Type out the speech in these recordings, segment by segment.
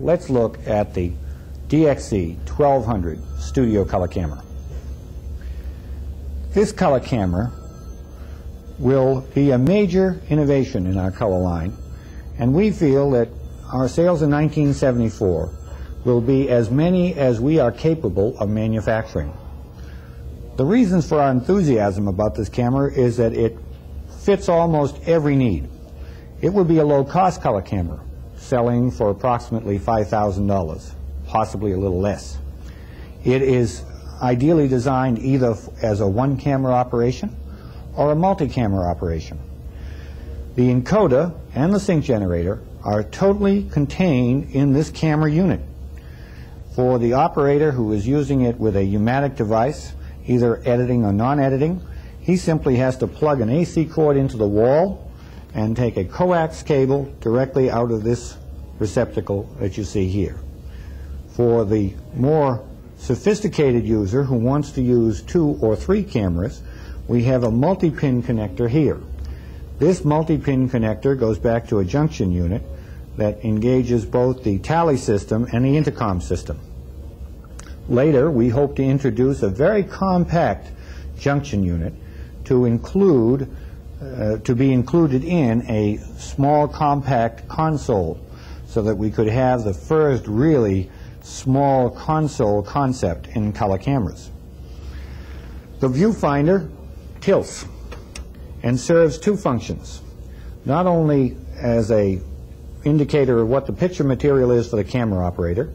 let's look at the DXC 1200 Studio Color Camera. This color camera will be a major innovation in our color line, and we feel that our sales in 1974 will be as many as we are capable of manufacturing. The reasons for our enthusiasm about this camera is that it fits almost every need. It would be a low-cost color camera, selling for approximately $5,000, possibly a little less. It is ideally designed either as a one-camera operation or a multi-camera operation. The encoder and the sync generator are totally contained in this camera unit. For the operator who is using it with a U-matic device, either editing or non-editing, he simply has to plug an AC cord into the wall and take a coax cable directly out of this receptacle that you see here. For the more sophisticated user who wants to use two or three cameras, we have a multi-pin connector here. This multi-pin connector goes back to a junction unit that engages both the tally system and the intercom system. Later, we hope to introduce a very compact junction unit to include uh, to be included in a small compact console so that we could have the first really small console concept in color cameras. The viewfinder tilts and serves two functions. Not only as a indicator of what the picture material is for the camera operator,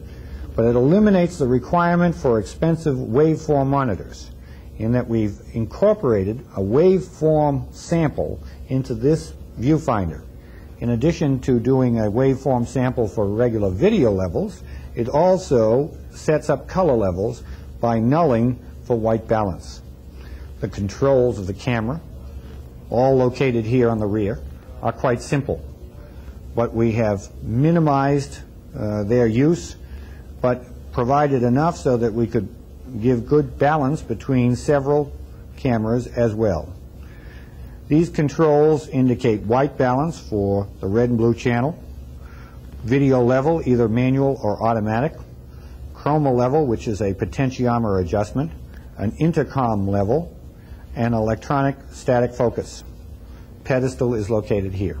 but it eliminates the requirement for expensive waveform monitors in that we've incorporated a waveform sample into this viewfinder. In addition to doing a waveform sample for regular video levels, it also sets up color levels by nulling for white balance. The controls of the camera, all located here on the rear, are quite simple. But we have minimized uh, their use, but provided enough so that we could give good balance between several cameras as well. These controls indicate white balance for the red and blue channel, video level, either manual or automatic, chroma level, which is a potentiometer adjustment, an intercom level, and electronic static focus. Pedestal is located here.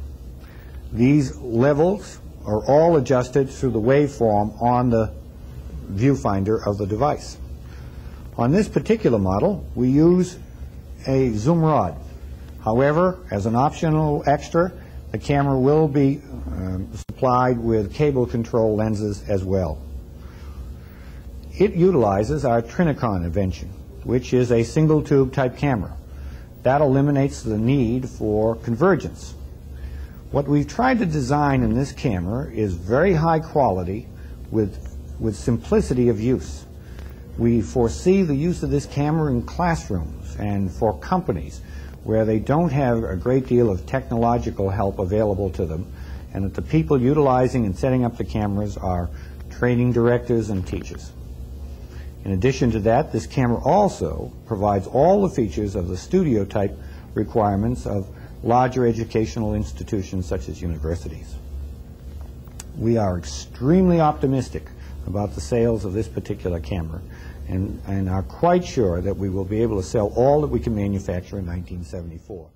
These levels are all adjusted through the waveform on the viewfinder of the device. On this particular model, we use a zoom rod. However, as an optional extra, the camera will be um, supplied with cable control lenses as well. It utilizes our Trinicon invention, which is a single tube type camera. That eliminates the need for convergence. What we've tried to design in this camera is very high quality with, with simplicity of use. We foresee the use of this camera in classrooms and for companies where they don't have a great deal of technological help available to them, and that the people utilizing and setting up the cameras are training directors and teachers. In addition to that, this camera also provides all the features of the studio type requirements of larger educational institutions such as universities. We are extremely optimistic about the sales of this particular camera and, and are quite sure that we will be able to sell all that we can manufacture in 1974.